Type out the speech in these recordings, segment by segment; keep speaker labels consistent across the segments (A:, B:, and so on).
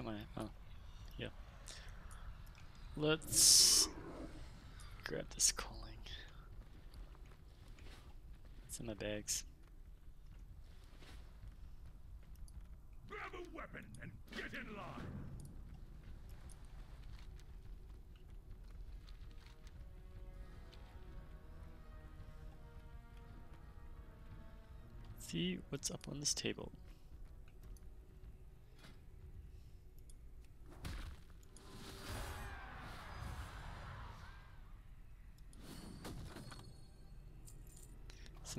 A: Am I? Oh, yeah. Let's grab this calling. It's in my bags.
B: Grab a weapon and get in line.
A: See what's up on this table.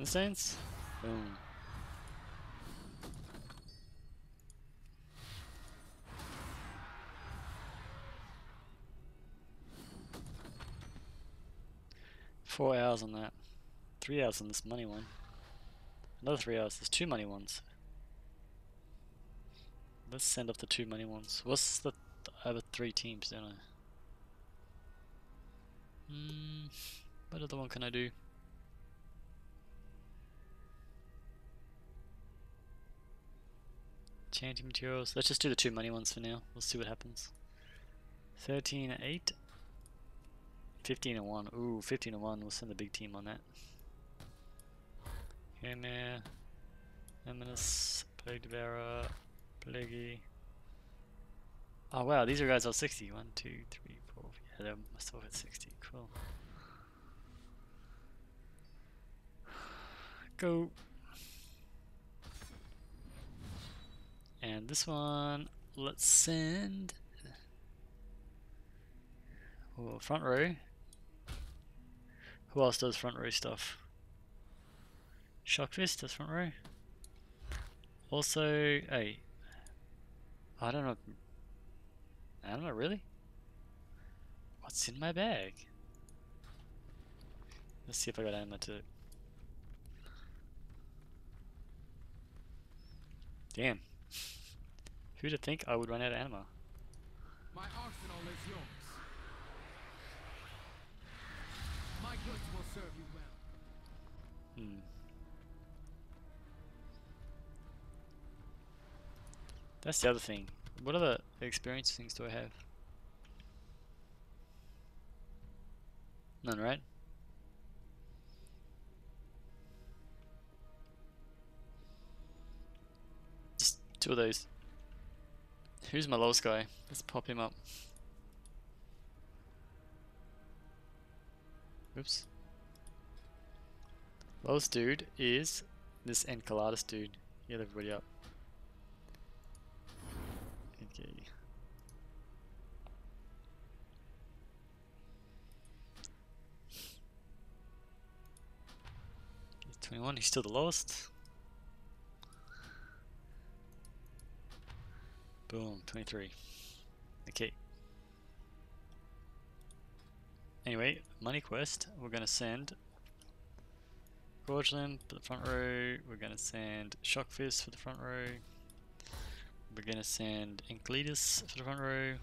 A: Sin Saints? Boom. Four hours on that. Three hours on this money one. Another three hours. There's two money ones. Let's send off the two money ones. What's the... Have three teams, don't I? Hmm... What other one can I do? Chanting materials. Let's just do the two money ones for now. We'll see what happens. 13 and 8. 15 and 1. Ooh, 15 and 1. We'll send the big team on that. Hammer. Eminus. Plague Devourer. Plaguey. Oh wow, these are guys all 60. 1, 2, 3, 4. Yeah, they must have hit 60. Cool. Go. And this one, let's send. Oh, front row. Who else does front row stuff? Shock Fist does front row. Also, hey, I don't know. I don't know, really? What's in my bag? Let's see if I got ammo to it. Damn. Who'd have think I would run out of ammo?
C: My arsenal is yours. My goods will serve you well.
A: Hmm. That's the other thing. What other experience things do I have? None, right? Two of those. Who's my lowest guy? Let's pop him up. Oops. Lowest dude is this Enceladus dude. Get everybody up. Okay. He's 21, he's still the lowest. Boom, 23. Okay. Anyway, money quest, we're gonna send Gorgelim for the front row, we're gonna send Shockfist for the front row, we're gonna send Inkletus for the front row.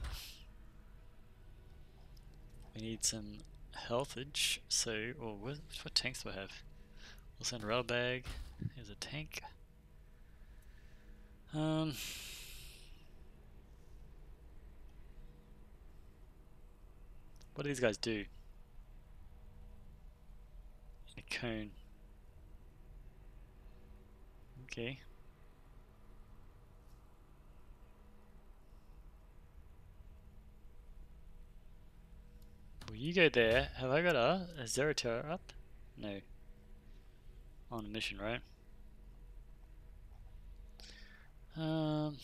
A: We need some healthage, so, or what, what tanks do I have? We'll send Railbag, here's a tank. Um, what do these guys do? A cone. Okay. Well, you go there. Have I got a, a Zerator up? No. On a mission, right? Um.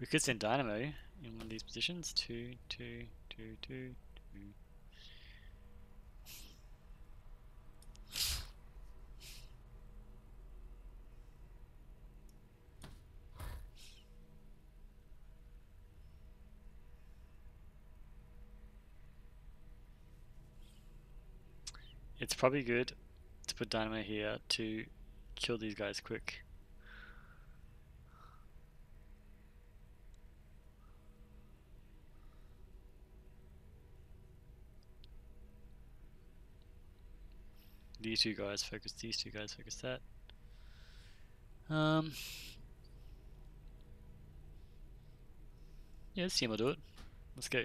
A: We could send Dynamo in one of these positions. Two, two, two, two, two. It's probably good to put Dynamo here to kill these guys quick. These two guys focus these two guys, focus that. Um. Yeah, team will do it. Let's go.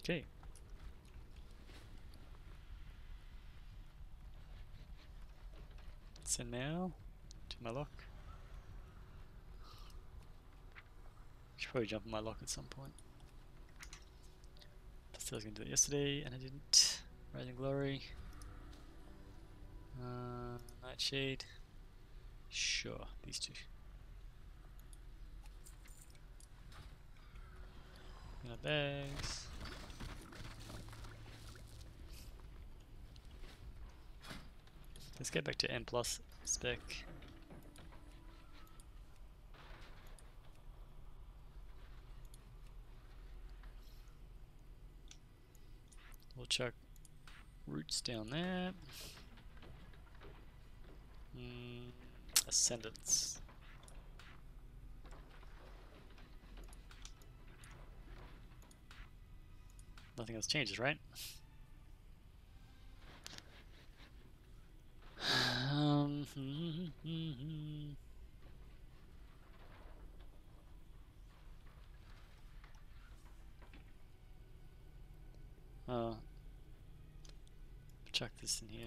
A: Okay. Send now, to my lock. Probably jump in my lock at some point. I said I was going to do it yesterday and I didn't. Rising Glory. Uh, Nightshade. Sure, these two. Got bags. Let's get back to N plus spec. Chuck roots down there. Mm, ascendants. Nothing else changes, right? Um, oh, chuck this in here.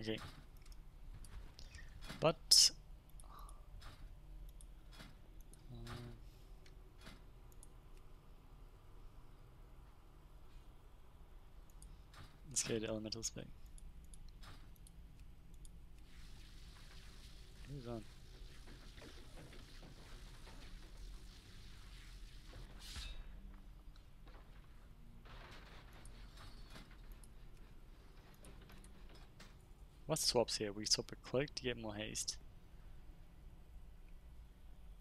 A: Okay. But um, let's go to elemental spec. Who's on? What swaps here? We swap a cloak to get more haste.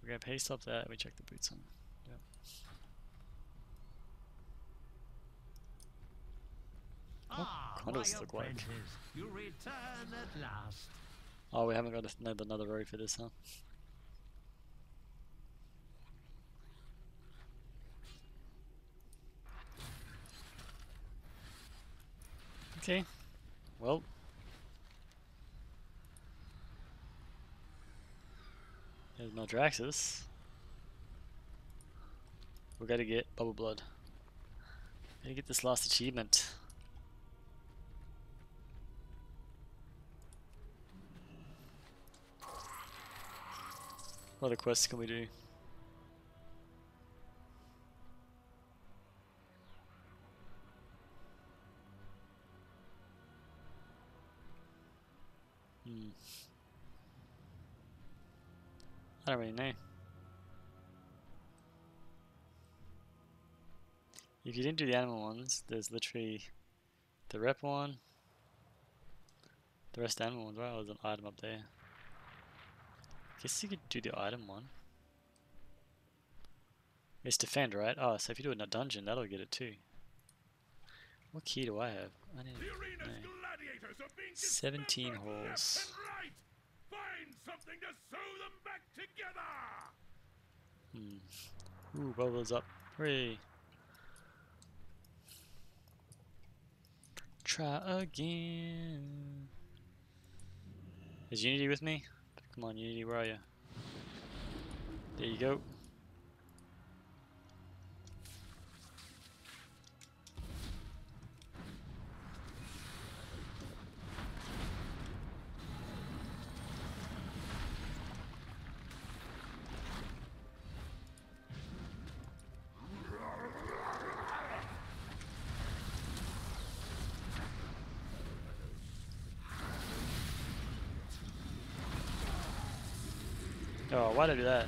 A: We grab haste off that, we check the boots on. Yep.
D: Ah,
A: condos
D: my
A: look like?
D: you return at last.
A: Oh, we haven't got another, another row for this, huh? Okay. Well. There's Maldraxxus. We gotta get Bubble Blood. Gotta get this last achievement. What other quests can we do? Hmm. I don't really know. If you didn't do the animal ones, there's literally the rep one, the rest animal ones, right? There's an item up there. Guess you could do the item one. It's defend, right? Oh, so if you do it in a dungeon, that'll get it too. What key do I have? I need
B: The
A: no.
B: gladiators are being
A: 17
B: dismembered
A: holes.
B: left and right. Find something to sew them back together.
A: Hmm. Ooh, bubbles up. Hooray. Try again. Is Unity with me? Come on, Unity, where are you? There you go. Oh, why'd I do that?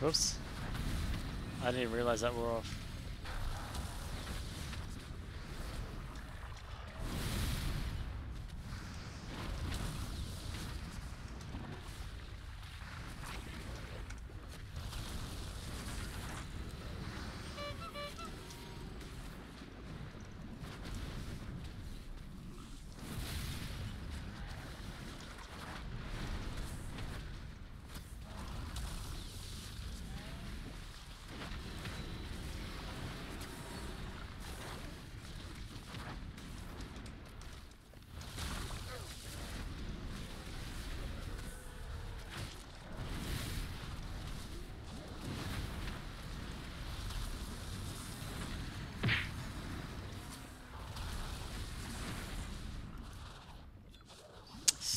A: Whoops. I didn't even realize that we're off.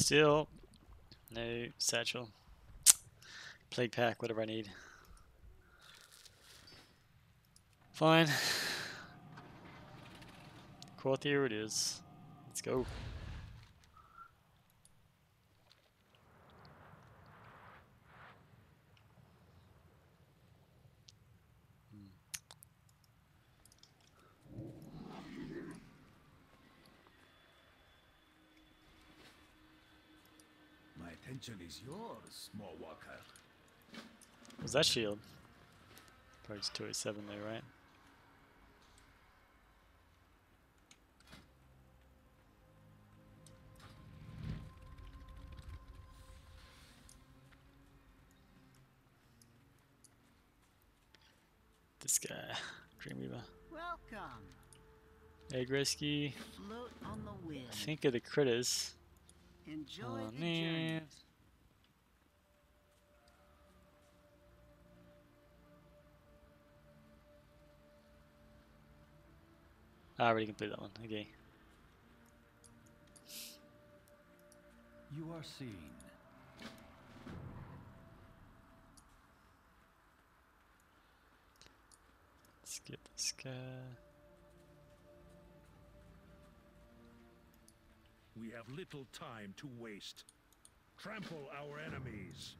A: Still, no satchel. Plague pack, whatever I need. Fine. Courtier it is. Let's go.
B: My attention is yours, small walker.
A: Was that shield? Probably just 207 there, right? This guy, Dream Weaver.
E: Welcome.
A: Egg Rescue.
E: Float on the wind.
A: Think of the critters.
E: Enjoy
A: Oh
E: the journey.
A: Ah, I already completed that one. Okay.
F: You are seen.
A: Let's this guy.
B: We have little time to waste. Trample our enemies.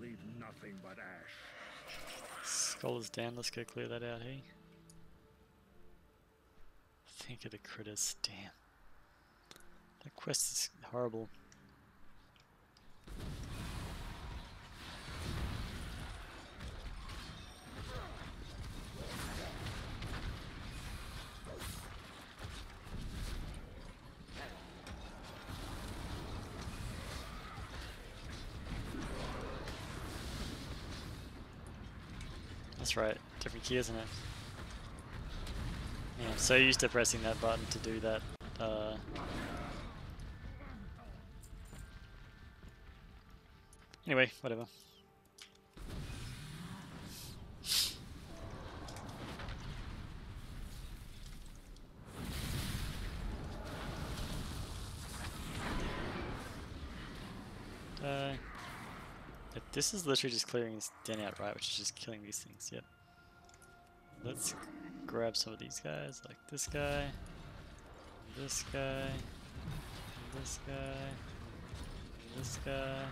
B: Leave nothing but ash.
A: Skull is down. Let's go clear that out, hey? Think of the critters. Damn. That quest is horrible. Right, different key, isn't it? Yeah, I'm so used to pressing that button to do that. Uh, anyway, whatever. Die. But this is literally just clearing this den out, right? Which is just killing these things. Yep. Let's grab some of these guys, like this guy, this guy, this guy, this guy.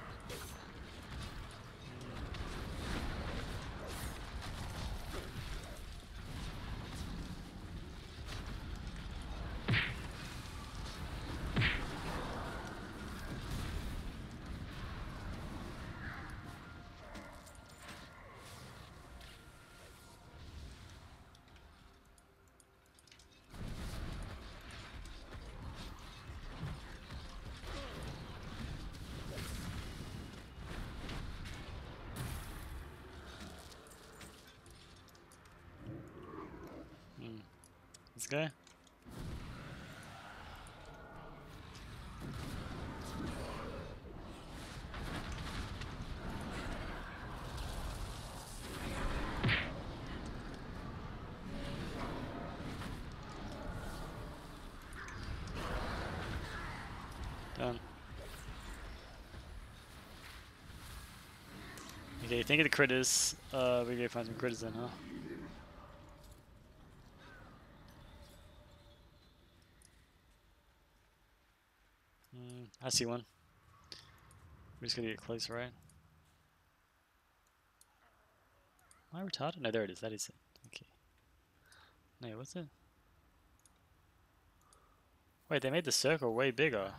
A: This guy. Done. Okay, think of the critters. Uh, we gotta find some critters then, huh? Mm, I see one. We're just gonna get close, right? Am I retarded? No, there it is. That is it. Okay. No, what's it? Wait, they made the circle way bigger.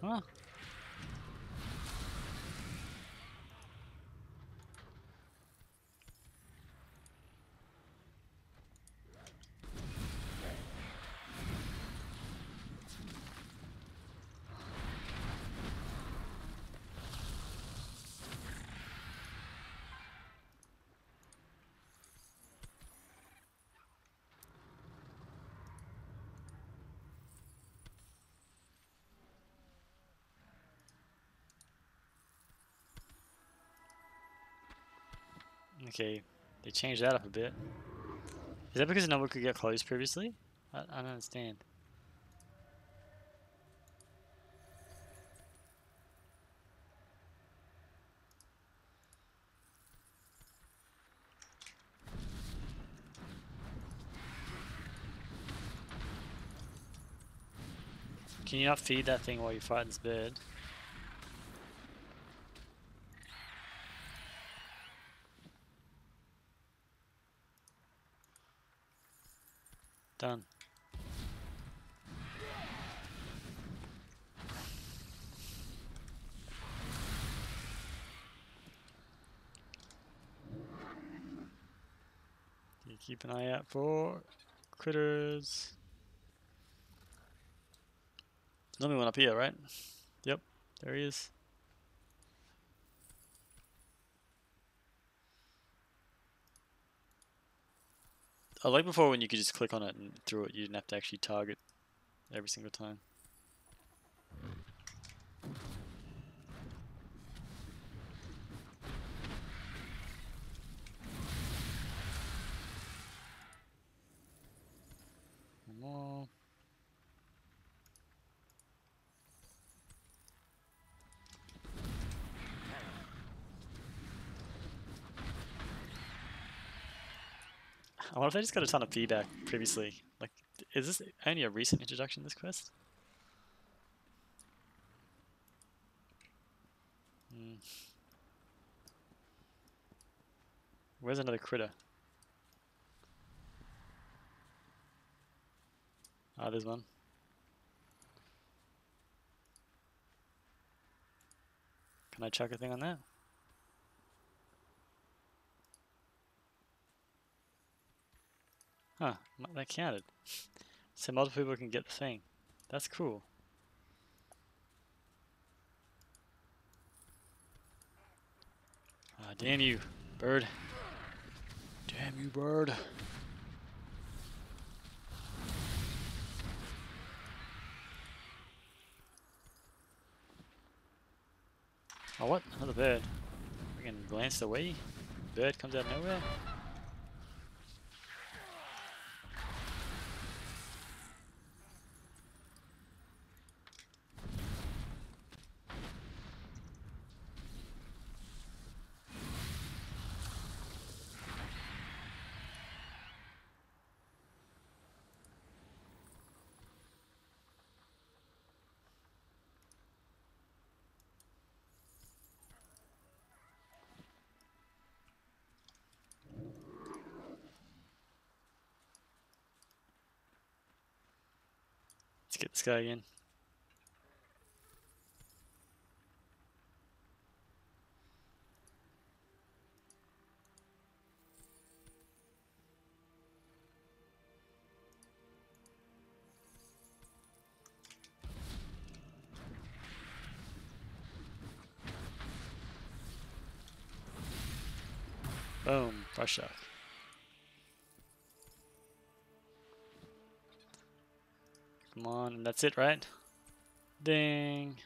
A: Huh? Okay, They changed that up a bit. Is that because no one could get close previously? I, I don't understand. Can you not feed that thing while you're fighting this bird? Done. You keep an eye out for critters. There's only one up here, right? Yep, there he is. I like before when you could just click on it and through it, you didn't have to actually target every single time. I wonder if they just got a ton of feedback previously. Like, is this only a recent introduction, this quest? Hmm. Where's another critter? Ah, there's one. Can I chuck a thing on that? Huh, that counted. So multiple people can get the thing. That's cool. Ah, damn you, bird. Damn you, bird. Oh, what? Another bird. Freaking glanced away. Bird comes out of nowhere. Let's get this guy again. Boom, brush shock. On, and that's it, right? Ding.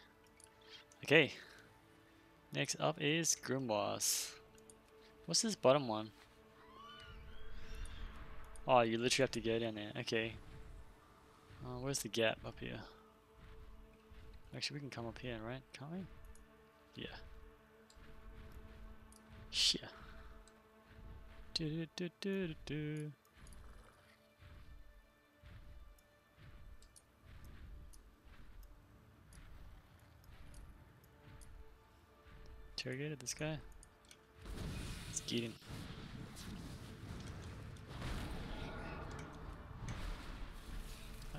A: Okay. Next up is Grimoires. What's this bottom one? Oh, you literally have to go down there. Okay. Uh, where's the gap up here? Actually, we can come up here, right? Can't we? Yeah. Yeah. Do do do do do Interrogated this guy? Let's get him.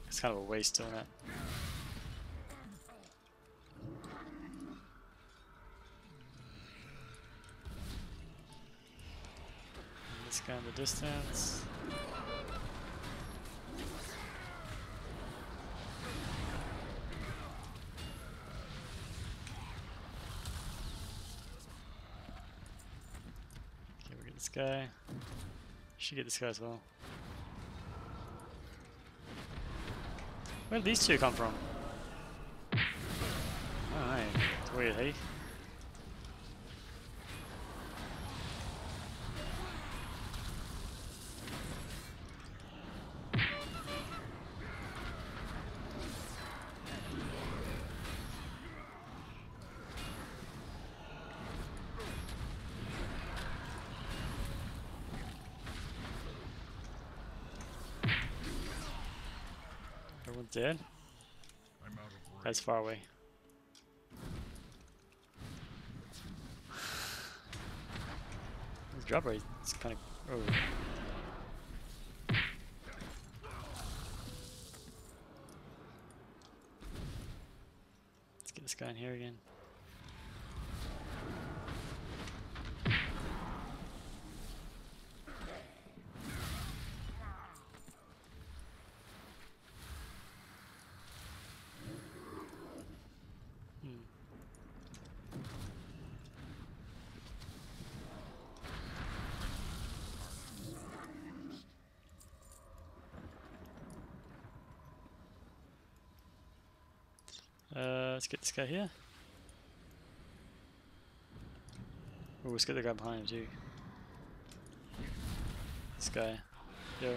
A: It's kind of a waste doing that. This guy in the distance. This guy. Should get this guy as well. Where did these two come from? Alright, it's weird, hey? Far away. His drop rate is kind of. Oh. Let's get this guy in here again. Hmm. Uh, let's get this guy here. Oh, let's get the guy behind him too. This guy. Yo.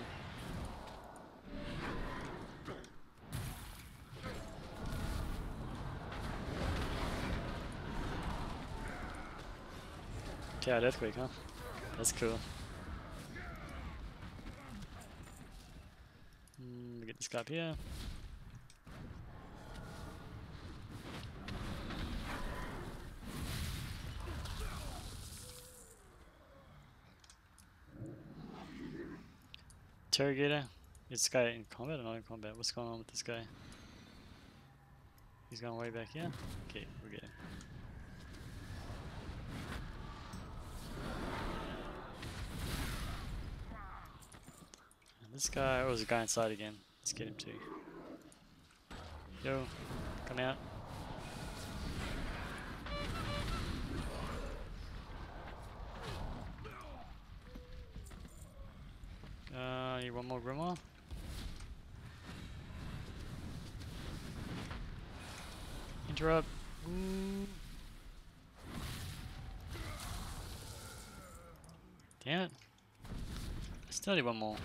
A: Yeah, earthquake, huh? That's cool. Mm, get this guy up here. Interrogator. Is this guy in combat or not in combat? What's going on with this guy? He's going way back here? Okay, we're good. This guy, oh, there's a guy inside again. Let's get him too. Yo, come out. Uh, need one more grimoire. Interrupt. Ooh. Damn it. I still need one more.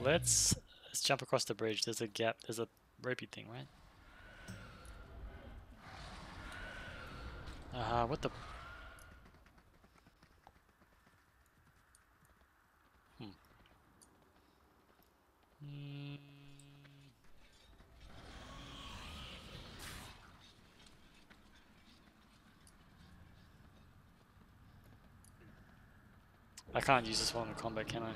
A: Let's let's jump across the bridge. There's a gap. There's a ropey thing, right? Uh, what the? Hmm. Mm. I can't use this one in combat, can I?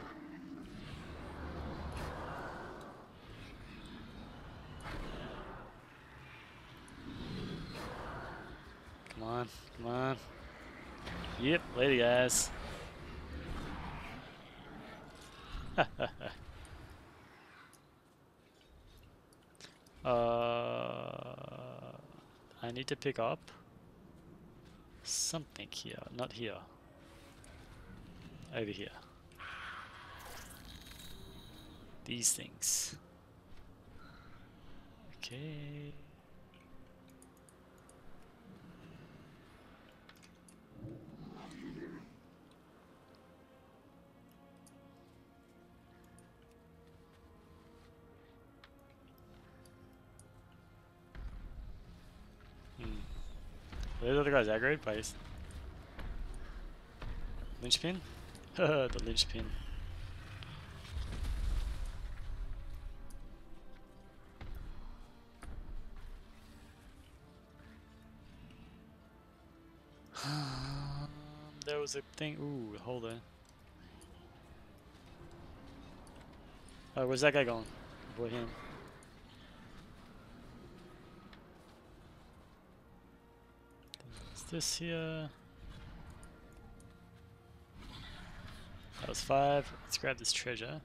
A: Come on, come on. Yep, lady guys. uh, I need to pick up something here, not here. Over here. These things. Okay. Those other guys aggroed by his linchpin? the linchpin. There was a thing. Ooh, hold on. Oh, where's that guy going? Him. This here? That was five. Let's grab this treasure.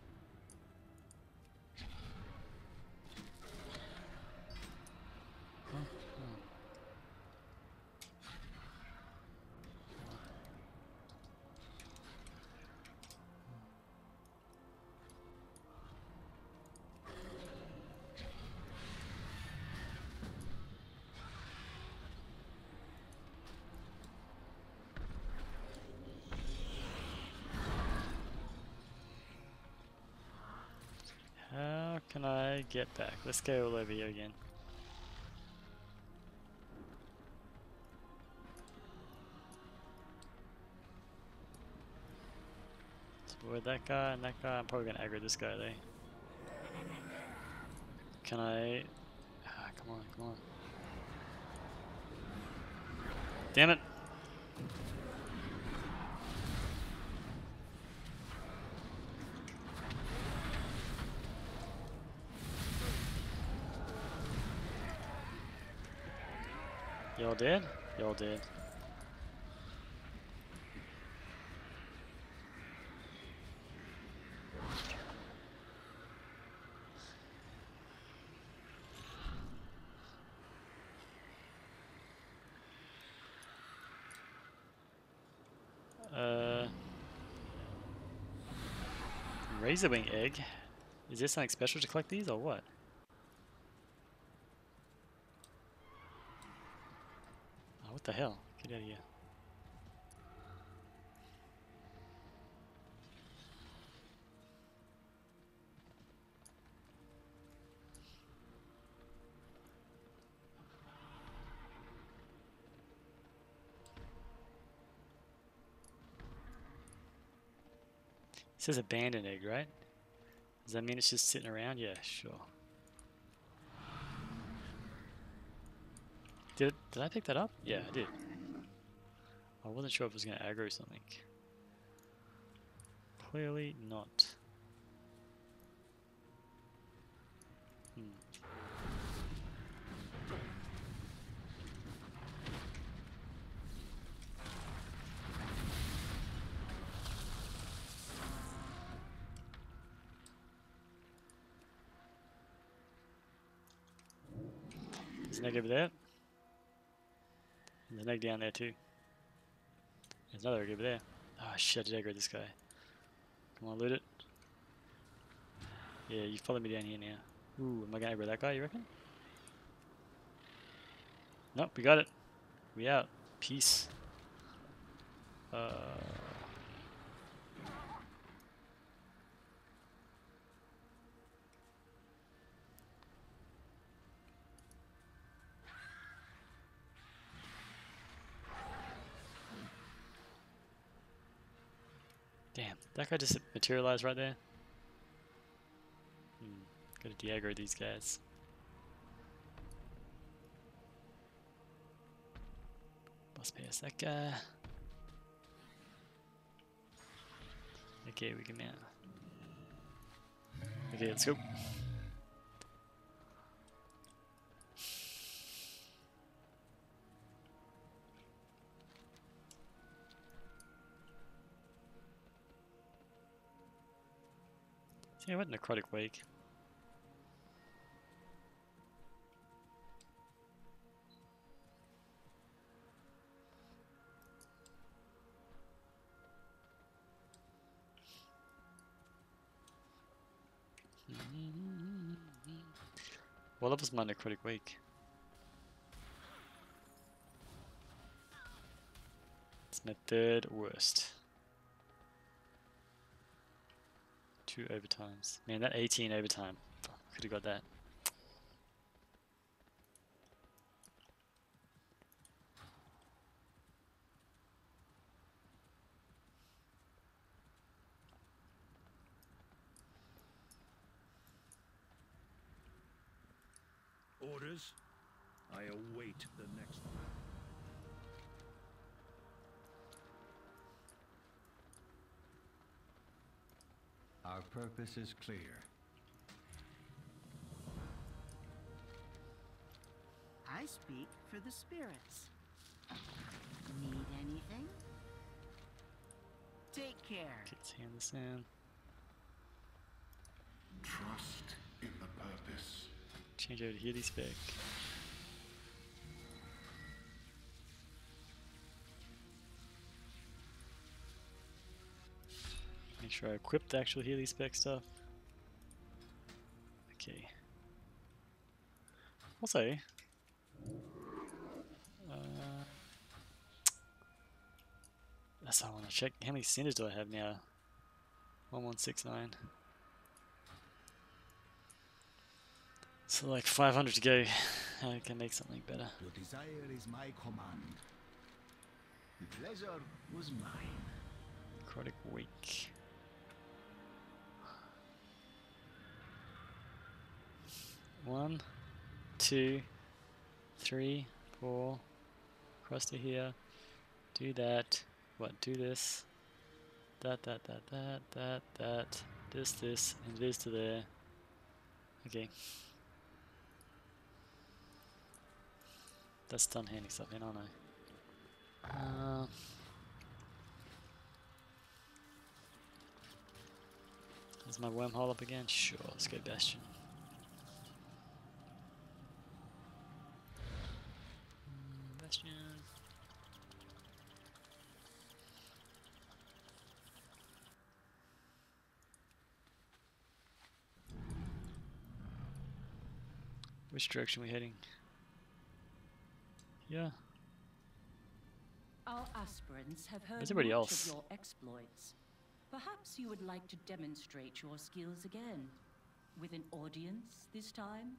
A: can I get back? Let's go Olivia again. So with that guy and that guy, I'm probably gonna aggro this guy there. Can I? Ah, come on, come on. Damn it. Y'all did? Y'all did. Uh, Razorwing egg. Is there something special to collect these or what? Oh, what the hell? Get out of here. It says abandoned egg, right? Does that mean it's just sitting around? Yeah, sure. Did did I pick that up? Yeah, I did. I wasn't sure if it was going to aggro something. Clearly not. Hmm. Egg over there. There's an egg down there too. There's another egg over there. Oh shit, I did aggro this guy. Come on, loot it. Yeah, you follow me down here now. Ooh, am I gonna aggro that guy, you reckon? Nope, we got it. We out. Peace. Uh... Damn, that guy just materialized right there. Hmm, gotta de-aggro these guys. Boss pass that guy. Okay, we can mount. Okay, let's go. Yeah, what necrotic wake? What level's my necrotic wake? It's my third worst. Two overtimes. Man, that 18 overtime. Could have got that.
B: Orders? I await the next
F: Our purpose is clear.
E: I speak for the spirits. Need anything? Take care.
A: Let's hand this in.
G: Trust in the purpose.
A: Change over to Healy spec. Sure I equip the actual Healy spec stuff. Okay. Also, uh, that's what I want to check. How many centers do I have now? 1169. So like 500 to go. I can make something better.
H: Your desire is my command. The pleasure was mine.
A: Necrotic. One, two, three, four, across to here, do that, what, do this, that, that, that, that, that, that, this, this, and this to there. Okay. That's done handing in, aren't I? Uh, is my wormhole up again? Sure, let's go Bastion. Which direction are we heading? Yeah.
I: Our aspirants have heard
A: everybody
I: much
A: else?
I: of your exploits. Perhaps you would like to demonstrate your skills again, with an audience this time?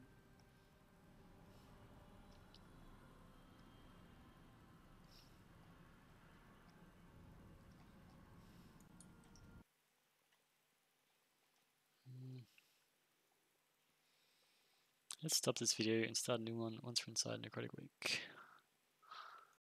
A: Let's stop this video and start a new one once we're inside Necrotic Week.